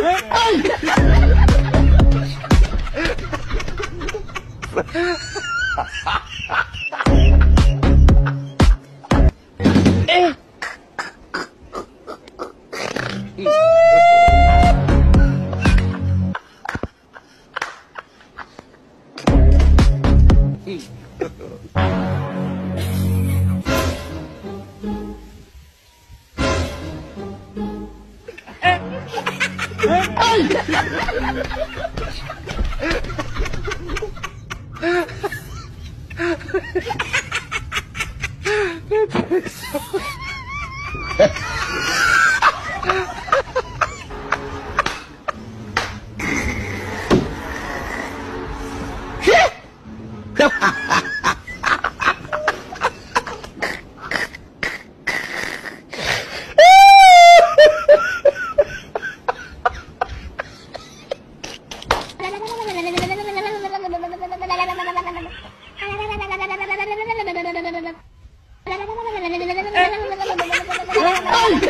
Ha ha ha! Hey! Oh!